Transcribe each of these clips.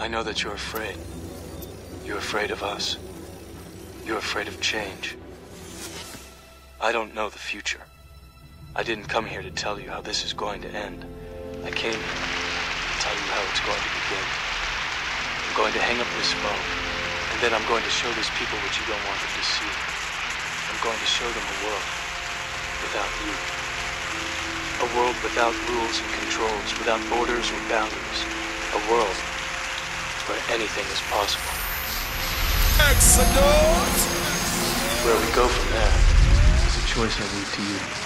I know that you're afraid. You're afraid of us. You're afraid of change. I don't know the future. I didn't come here to tell you how this is going to end. I came here to tell you how it's going to begin. I'm going to hang up this phone, and then I'm going to show these people what you don't want them to see. I'm going to show them a world without you. A world without rules and controls, without borders or boundaries. A world where anything is possible. Exodus! Where we go from there is a choice I leave to you.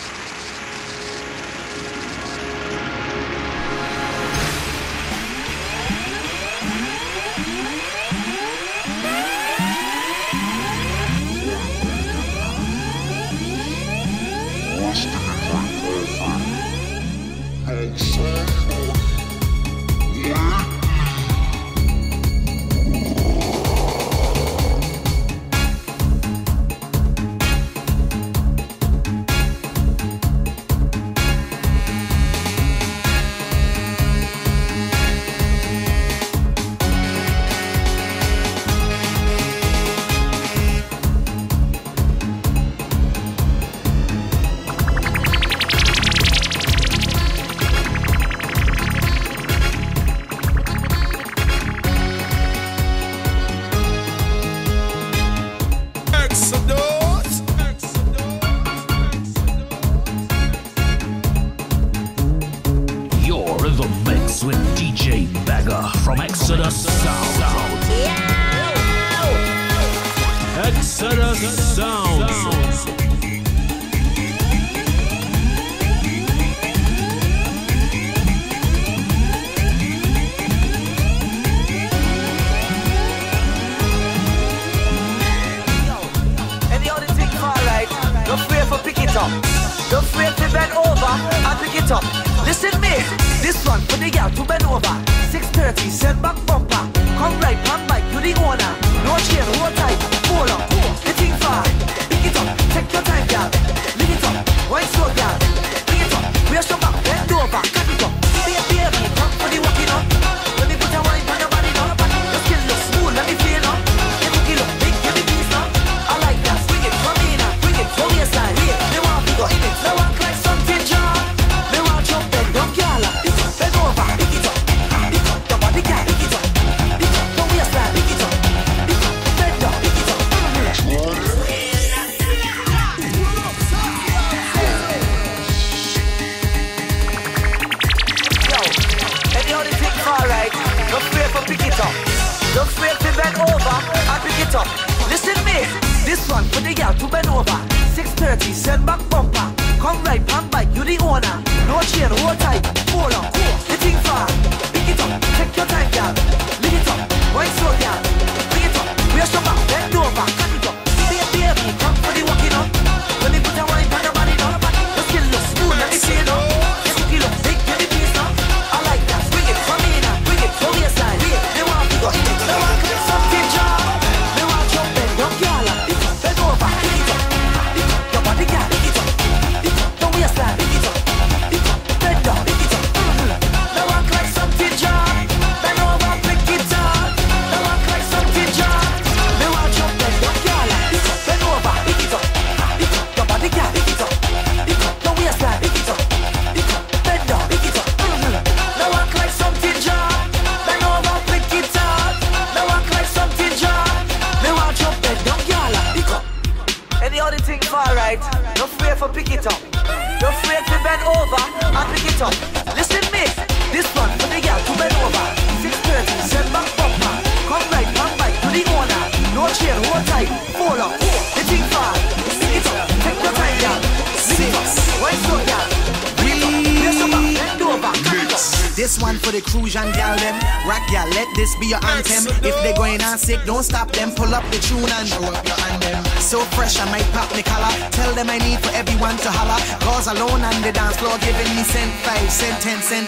Benson.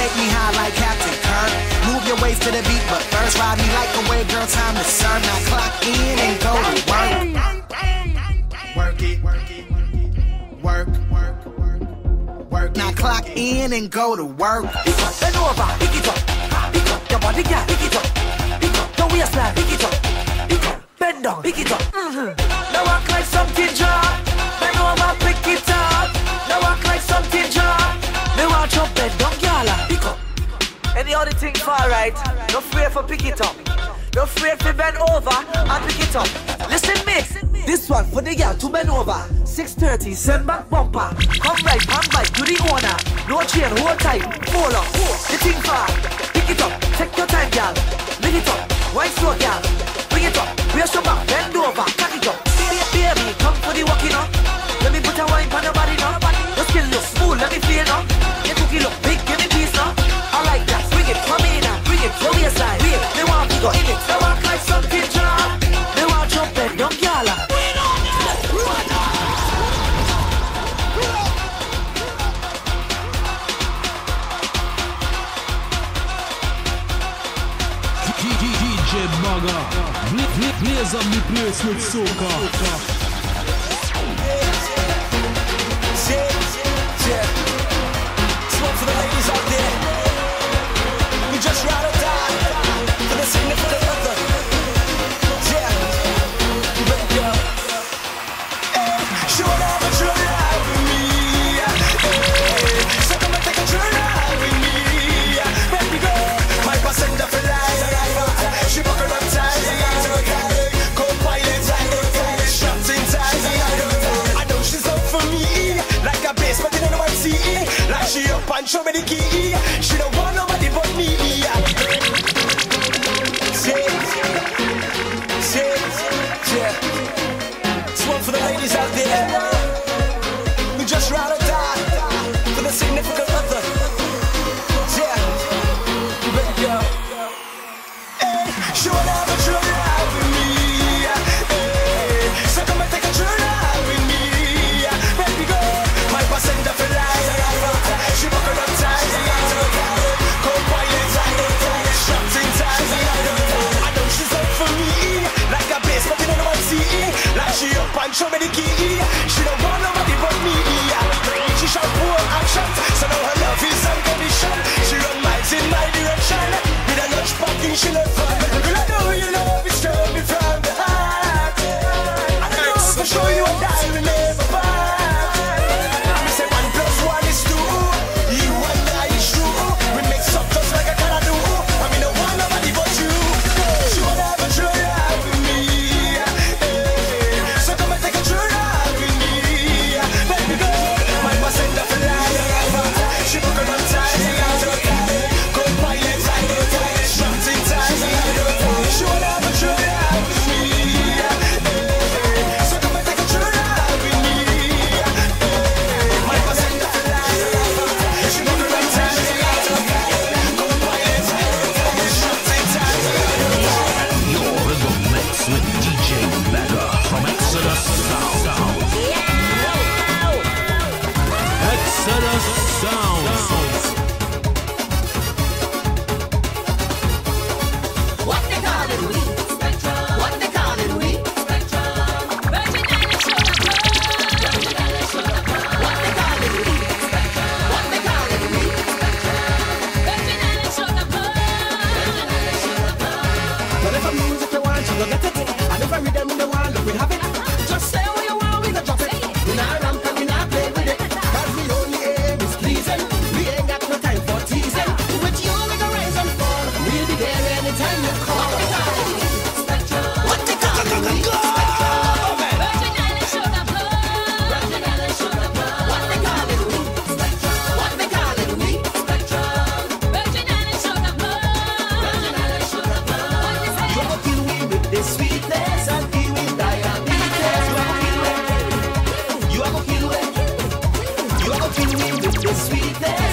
Take me high like Captain Kirk. Move your waist to the beat, but first ride me like a wave, girl. Time to serve. Now clock in and go to work. Work it, work it, work, work, work, work. Now clock in and go to work. Bend over, pick it up, pick up your body, yeah, pick it up, pick up your waistline, pick it up, pick up, bend down, pick it up. Mm-hmm. Now walk like something drop. Bend over, pick it up. Now walk like something drop. Me watch your bed, don't gala, ah. pick up. Any other thing far right, no fear for pick it up. No fear for bend over and pick it up. Listen, me. This one for the girl to bend over. 630, send back bumper. Come right, come bike to the owner. No chain, hold tight, pull up. The thing far, pick it up. Take your time, girl. Lick it up, wine slow, girl. Bring it up, raise your back, bend over, cock it up. Baby, come for the walking up. Let me put a wine on your body now. Your skin looks smooth, let me feel now que tú kilos big, give me pizza. I like that, bring it, come in and bring it, throw me aside. Real, they want me go in it, they want like some picture. They want jump and don't gala. DJ Bagga, blaze up the place with soca. soca. She up and show me the key. She don't want nobody. so many key. She don't want nobody but me. She shout poor actions, so now her love is unconditional. She runs miles in my direction. With a lunch pack in, she left sweet there.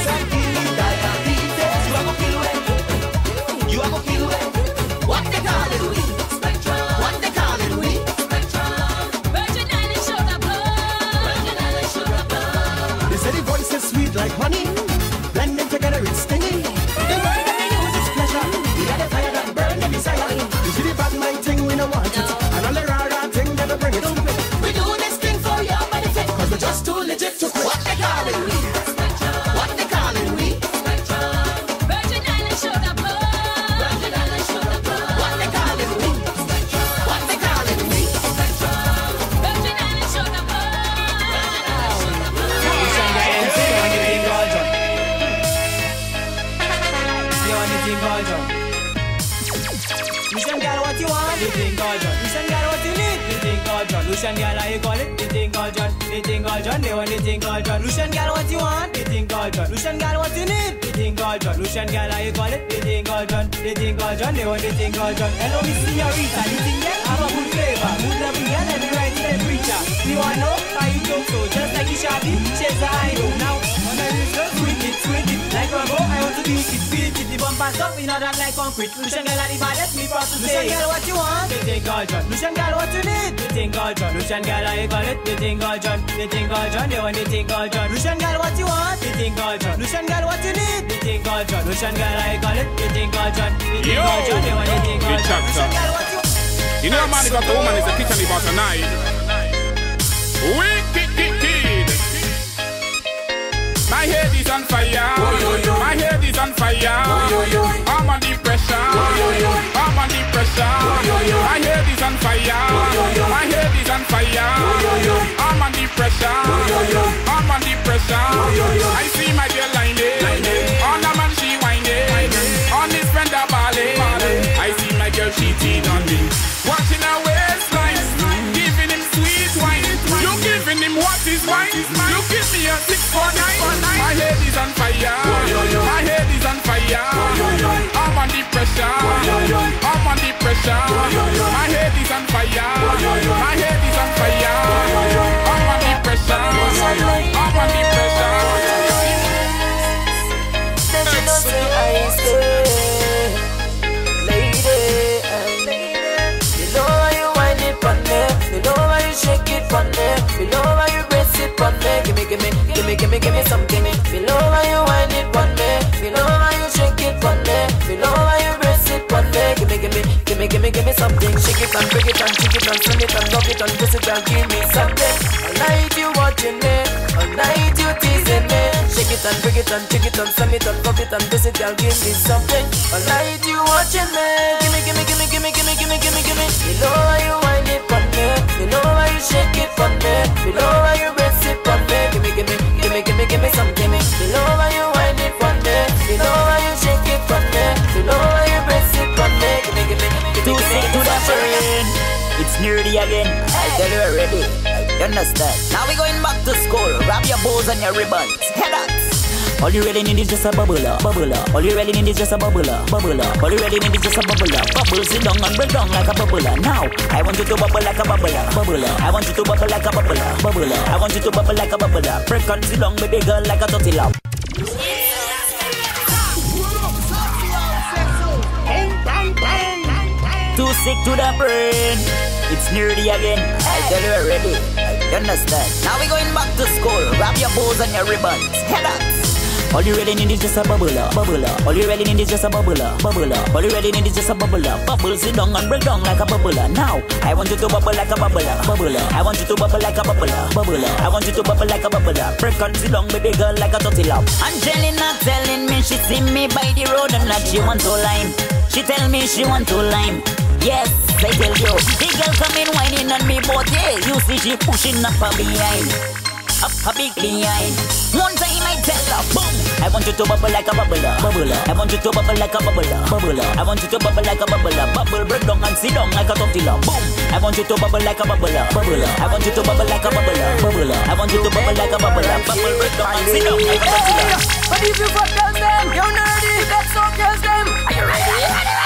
Something. Shake it and break it and shake it and send it and love it and twist it and give me something. All night you watching me. All night you teasing me. Shake it and break it and shake it and send it and love it and twist it and give me something. All night you watching me. Give me, give me, give me, give me, give me, give me, give me, give me. You know how you wind it on me. You know how you shake it on me. You know how you again. I tell you already. You understand? Now we going back to school. Wrap your bows and your ribbons. Head up. All you really need is just a bubble up, bubble up. All you really need is just a bubble up, bubble up. All you really need is just a bubble up. Bubble sit down and break down like a bubble up. Now, I want you to bubble like a bubble up, bubble up. I want you to bubble like a bubble up, bubble up. I want you to bubble like a bubble up. Break and sit down, baby girl, like a love. Too sick to the brain. It's nerdy again. I tell you already. You understand? Now we going back to school. Wrap your bows and your ribbons. Head up. All you really need is just a bubble up, bubble up. All you really need is just a bubble up, bubble up. All you really need is just a bubble up. Bubble sit down and break down like a bubble up. Now, I want you to bubble like a bubble up, bubble up. I want you to bubble like a bubble up, bubble up. I want you to bubble like a bubble up. Break and sit down, baby girl, like a tutty love. Angelina telling me she see me by the road and that she want to lime. She tell me she want to lime. Yes, I tell you. The girl coming whining on me, but yeah, you see she pushing up her behind. Up her big behind. One time I tell her, boom. I want you to bubble like a bubble up, bubble. I want you to bubble like a bubble up, bubble. I want you to bubble like a bubble bubble break down and sit down like a love. Boom. I want you to bubble like a bubble up, bubble. I want you to bubble like a bubble up, bubble. I want you to bubble like a bubble bubble break down and sit down like a love. But if you fuck them, you're nerdy. That's all girls them. Are you? Ready?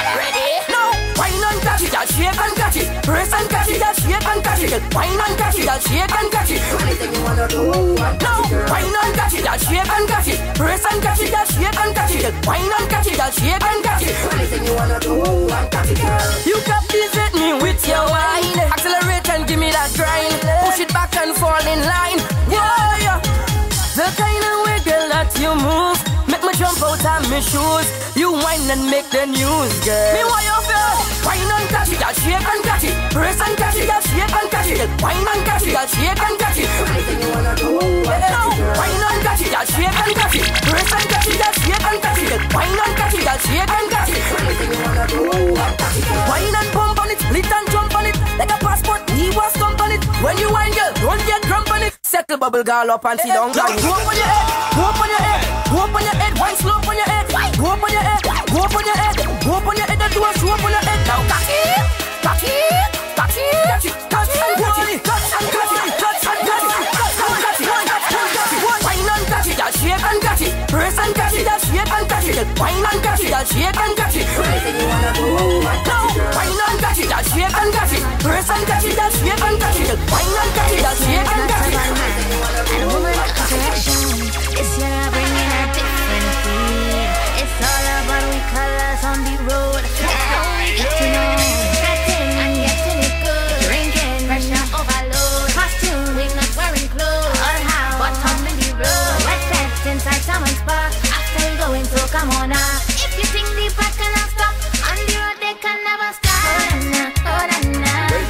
Catch it, shake and catch it. Press and catch it, shake and catch it. Wine and catch it, shake and catch it. Anything you wanna do? No. Wine and catch it, shake and catch it. Press and catch it, shake and catch it. Wine and catch it, shake and catch it. Anything you wanna do? Catch it, girl. You captivate me with your wine. Accelerate and give me that grind. Push it back and fall in line. Me of my shoes You whine and make the news, girl Me why you feel Whine and catch it, just shake and catch it Press and catch it, just shake and catch it Whine and catch it, just shake and catch it Anything you wanna do, now Whine and catch it, just shake and catch it Press and catch it, just shake and catch it Whine and catch it, just shake and catch it Anything you wanna do, catch it Whine and Settle bubble girl up and sit down. Go up on your head, go up on your head, go up on your head, one slope on your head, go up on your head, go up on your head, go up on your head, and do a slope on your head. Now cock it, cock it, cock it, cock it, it, it, it, wine and catch it, shake it, it, shake and catch it, wine and catch it, shake it. You it, shake and catch it, press and catch it, shake and catch it, wine and catch it, shake and catch it.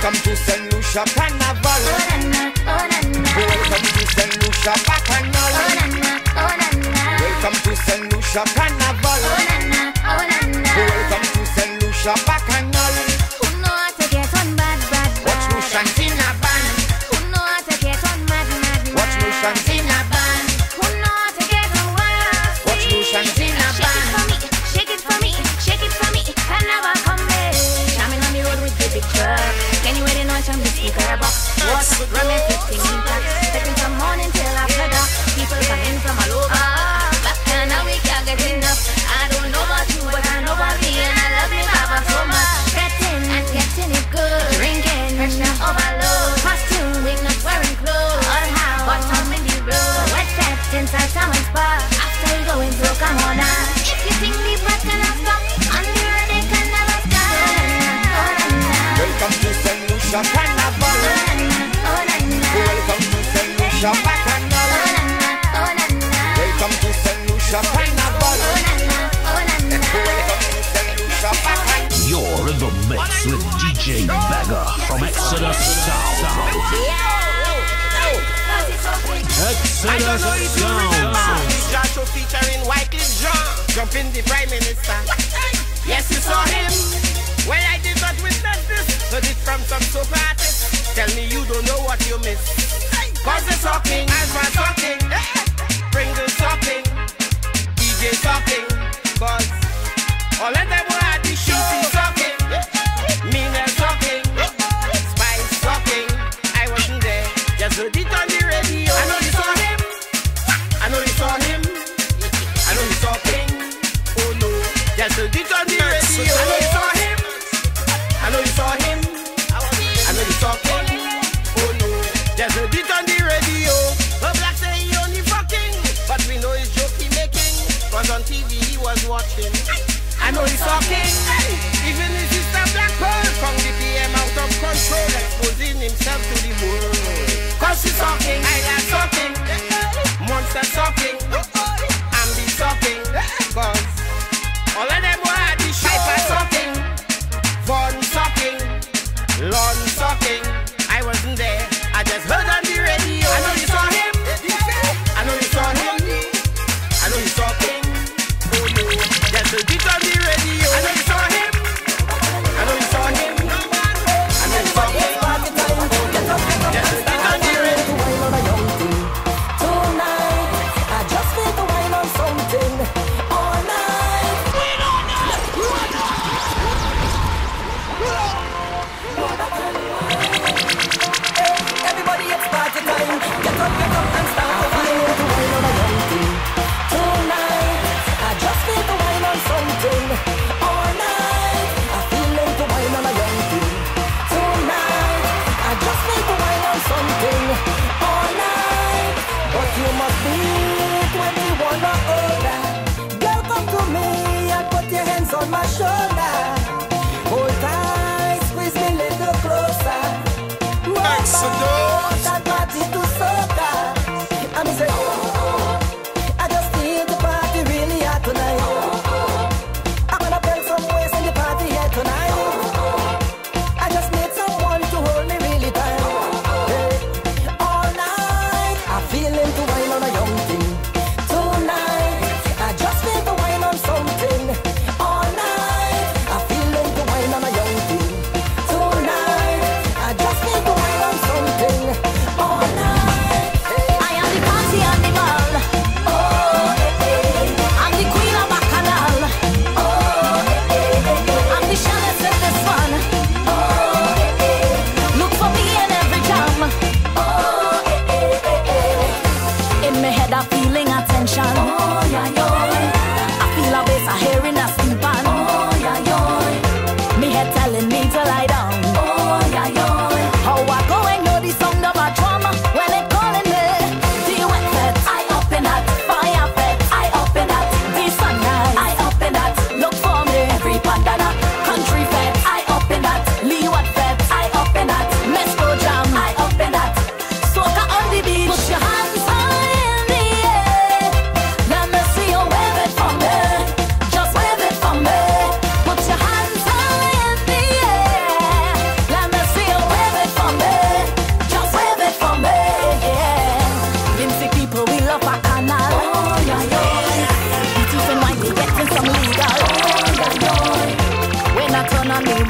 Welcome to St. Lucia Carnival. Welcome to St. Lucia Bacchanal. Welcome to St. Lucia Carnival. Welcome to St. Lucia Bacchanal.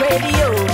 radio.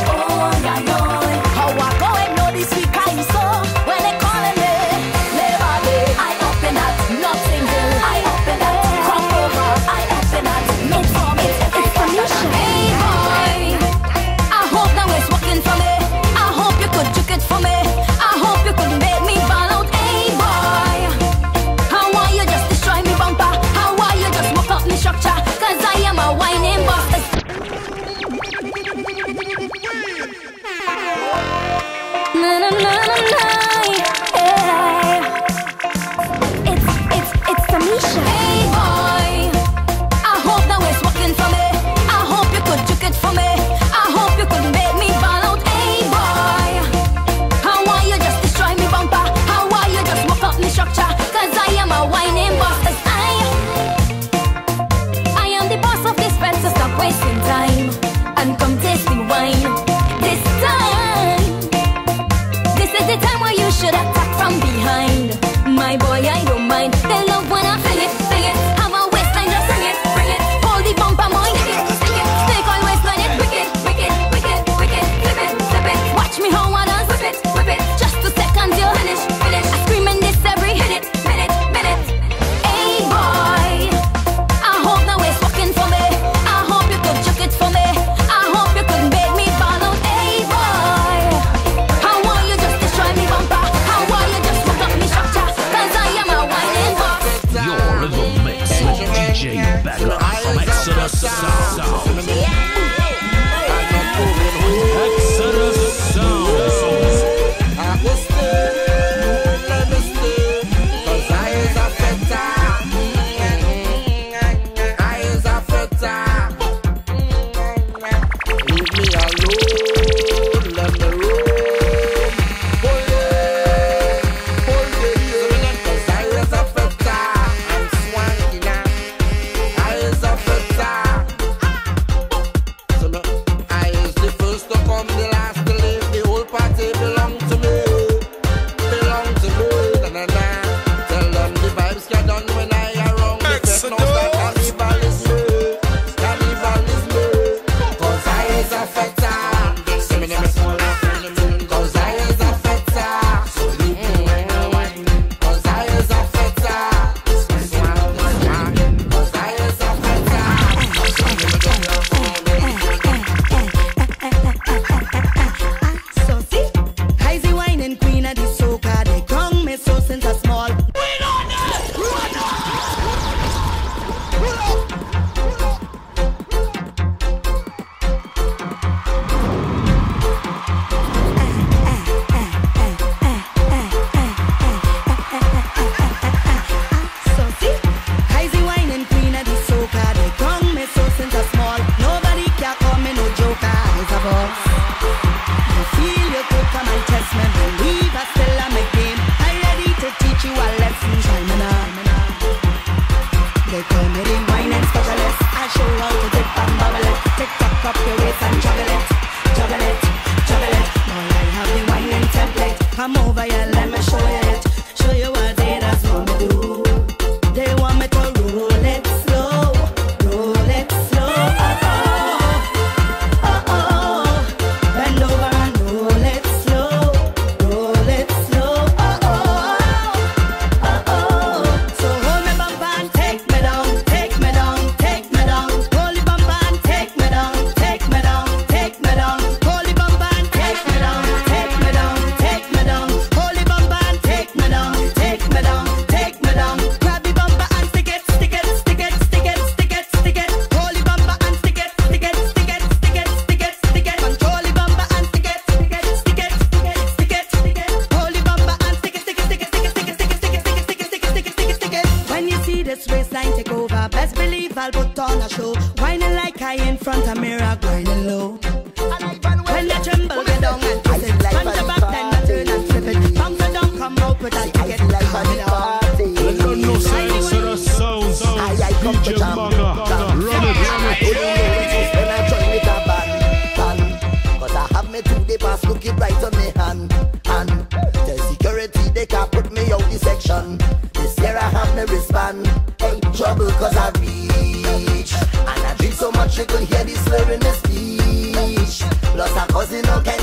trouble cause I reach. And I drink so much you could hear the slur in the speech. Plus I'm causing all kinds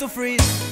to freeze,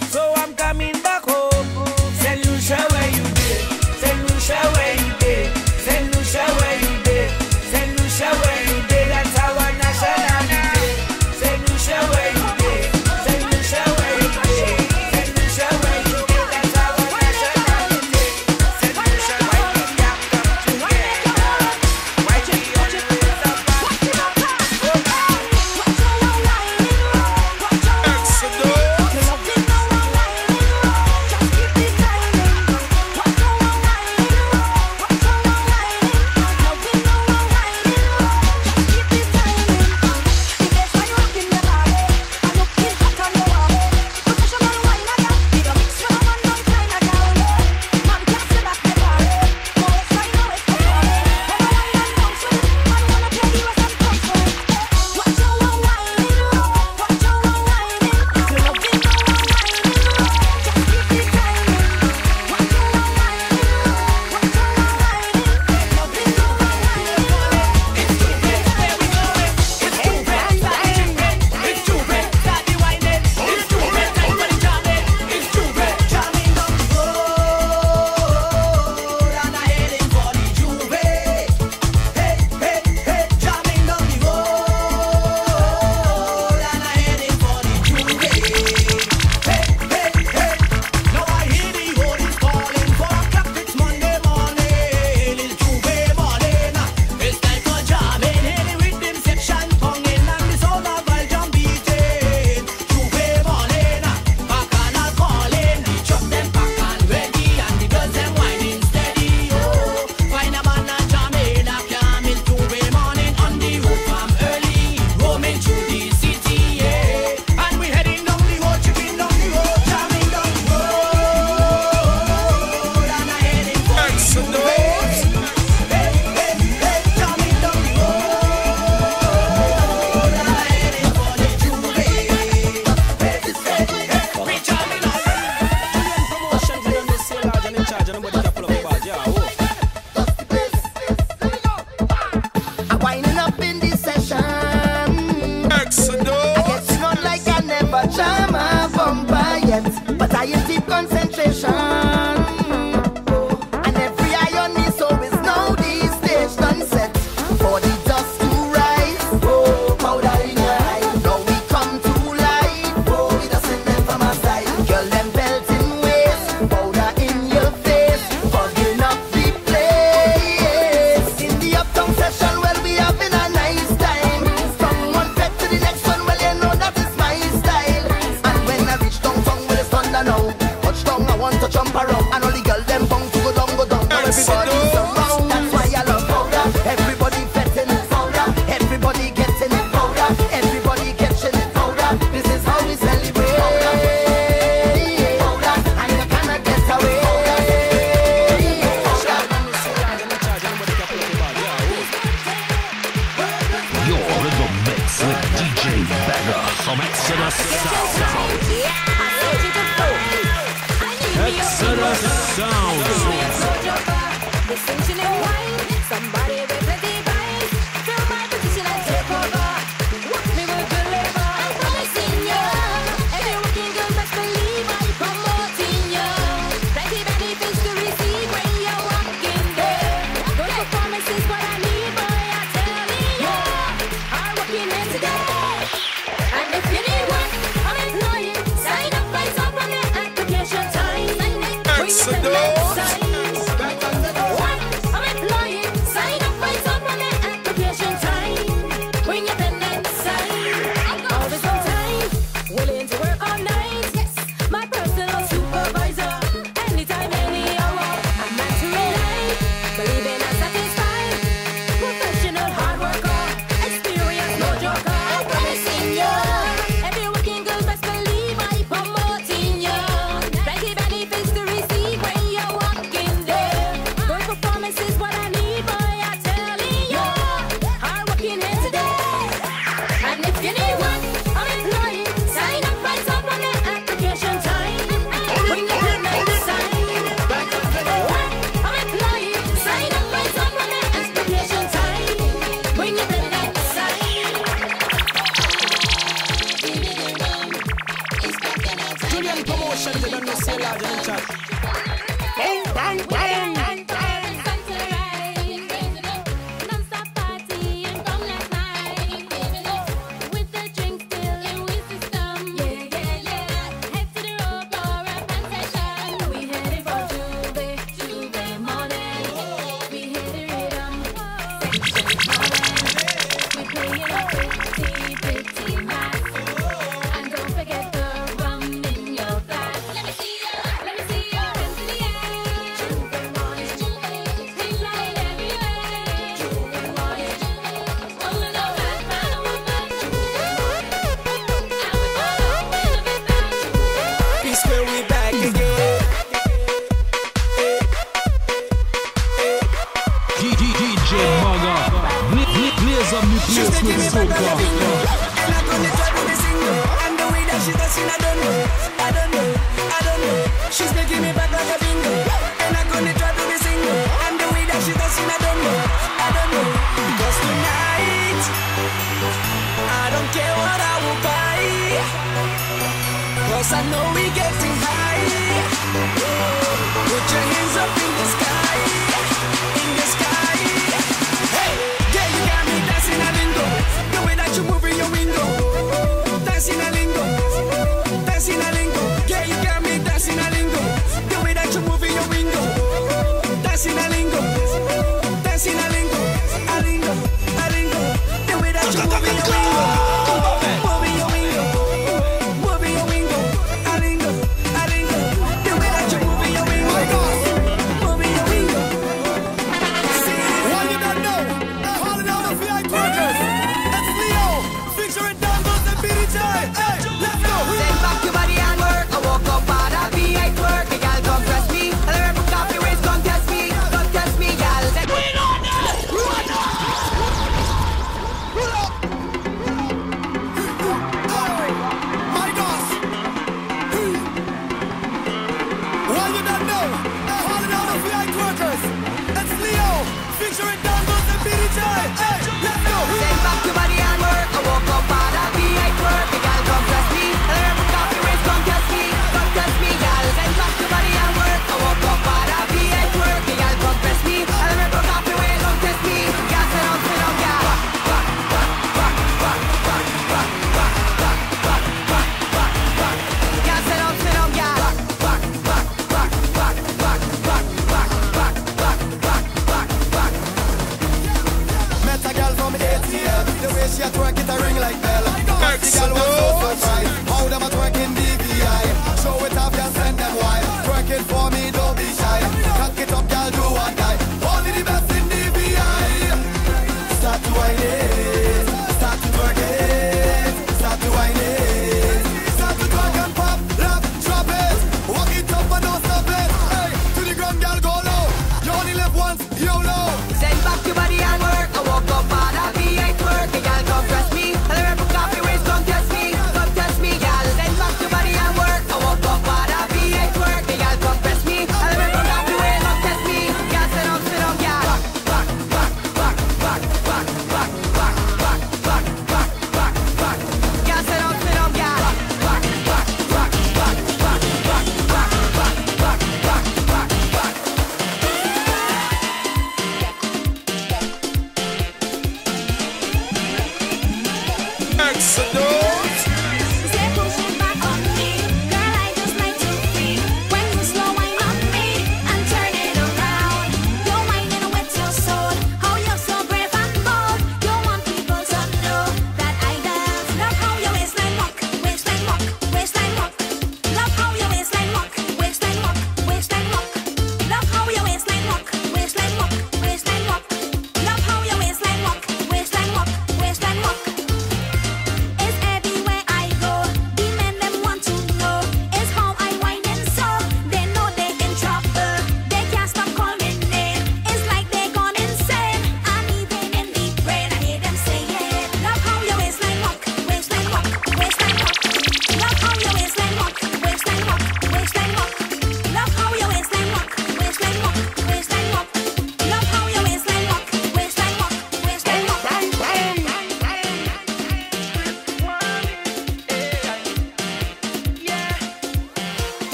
It's.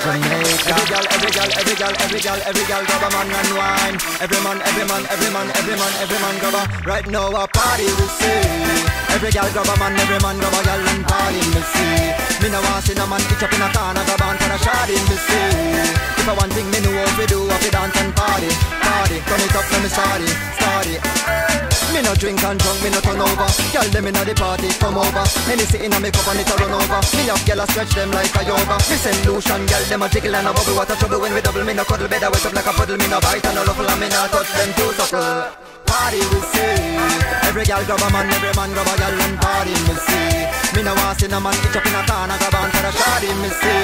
Jamaica. Every girl, every girl, every girl, every girl, every girl, grab a man and wine. Every man, every man, every man, every man, every man, grab a. Right now a party we see. Every girl grab a man, every man grab a girl and party, him me see. Me no want see no man itch up in a corner, grab on for a shot in me see. If I want thing me know what we do, I we dance and party, party. Turn it up, let me start it, start it. Me no drink and drunk, me no turn over. Girl them inna the party, come over. Any sitting on me cup and it a run over. Me up girl a stretch them like a yoga. Me send lotion, girl them a jiggle and a bubble. What a trouble when we double. Me no cuddle, bed I wake up like a puddle. Me no bite and no ruffle and me no touch them too subtle. Uh party we see. Every girl grab a man, every man grab a girl and party me see. Me no want see no man pitch up in a corner, grab on for a shawty me see.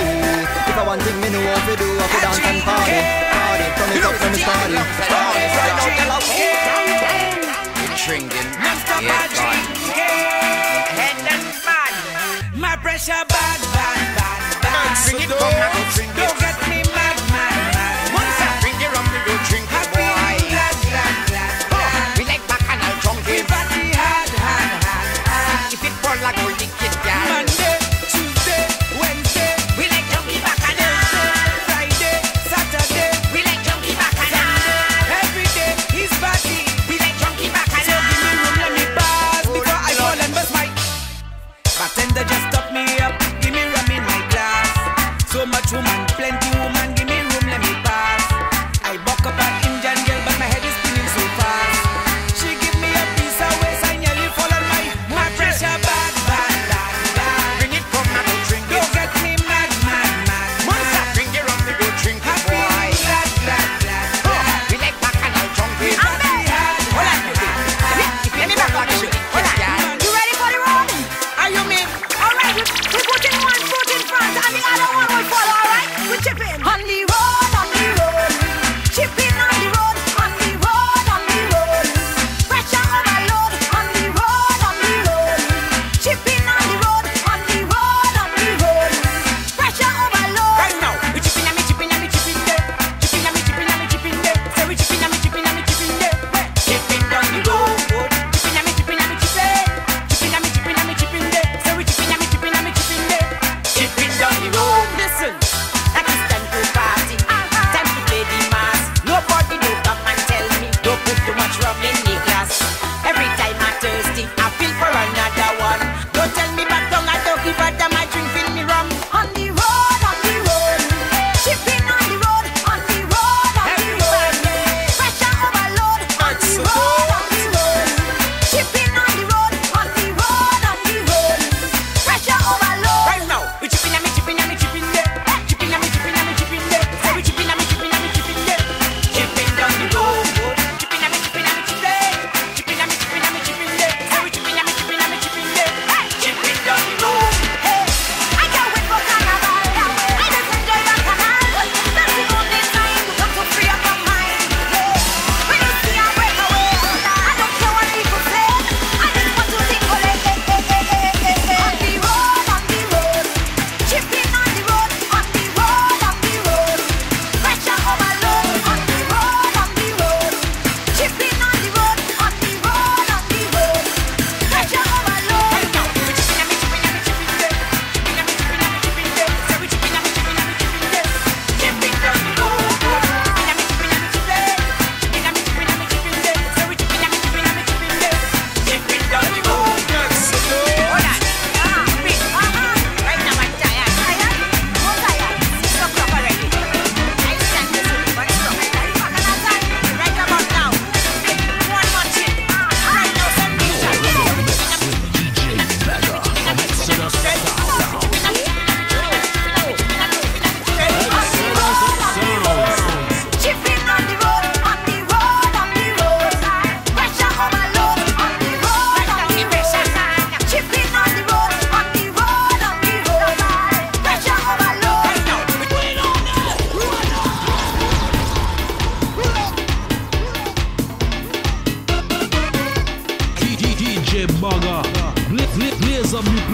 If I want thing, me know what we do, I could dance and party, party. Turn it up, turn it party, party. Right now, girl, I'm You're tringing, yeah, fine. Head and man, my pressure bad, bad, bad, bad. Bring it, come, bring it.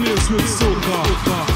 Amusement Soccer.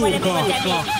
そうか。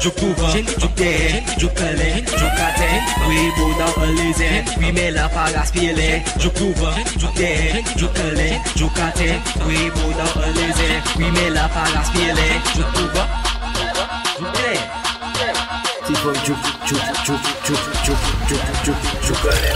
Jokuva, Jokte, Jokale, Jokate We bonan peleze, we me la pagas pele Jokuva, Jokte, Jokale, Jokate We bonan peleze, we me la pagas pele Jokuva, Jokte Ti boy Jok, Jok, Jok, Jok, Jok, Jok, Jok Jokale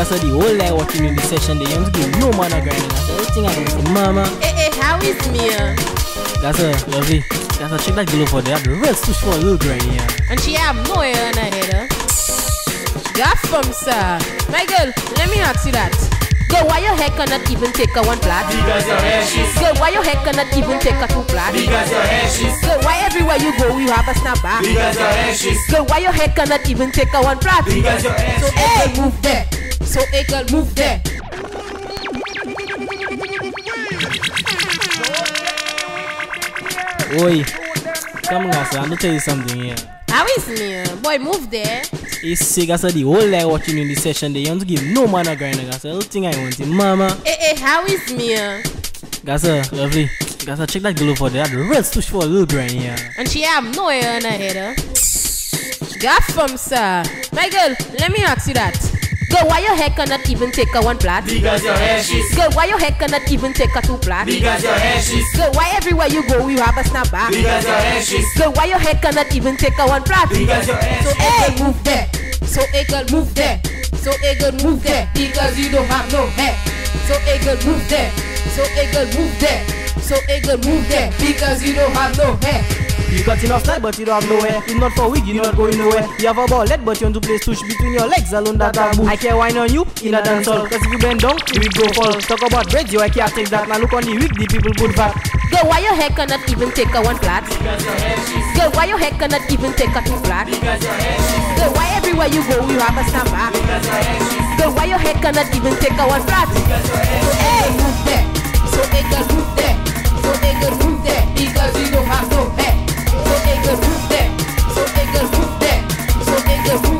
It's sick as the whole night watching in the session. They don't give no man a grinding. That's everything I do. Mama, Eh, eh, how is me? that's a lovely. That's a check that below for there. The rest push for a little grind here. And she have no hair on her head. Huh? Got from sir. My girl, let me ask you that. Girl, why your hair cannot even take a one flat? Because your hair is- Girl, why your hair cannot even take a two flat? Because your hair is- Girl, why everywhere you go you have a snapback? Because your hair is- Girl, why your hair cannot even take a one flat? Because your hair So is- hey, girl, move there. So hey, girl, move there. Oi, come guys, let me tell you something here. How is me? Boy, move there. It's sick as the whole night watching in the session. They don't give no man a grinding. That's everything I want. Mama, Eh, eh, how is me? that's a lovely. That's a check that below for there. The rest push for a little grind here. And she have no hair on her head. Huh? Got from sir. My girl, let me ask you that. Girl, why your hair cannot even take a one flat? Because your hair is- Girl, why your hair cannot even take a two flat? Because your hair is- Girl, why everywhere you go you have a snapback? Because your hair is- Girl, why your hair cannot even take a one flat? Because your hair So is- hey, girl, move there. So hey, girl, move there. So hey, girl, move there. Because you don't have no hair. So hey, girl, move there. So hey, girl, move there. So hey, girl, move there. Because you don't have no hair. You got enough style, but you don't have nowhere. It's not for wig, you're not going nowhere. You have a ballad, but you want to play touch between your legs alone that taboo. I care wine on you in a dance hall. Cause if you bend down, the wig go fall. Talk about braids, you I can't take that. Now look on the wig, the people put back. Girl, why your hair cannot even take a one flat? Girl, why your hair cannot even take a two flat? Girl, why everywhere you go you have a snapback? Girl, why your hair cannot even take a one flat? So hey, move there. So hey, girl, move there. Just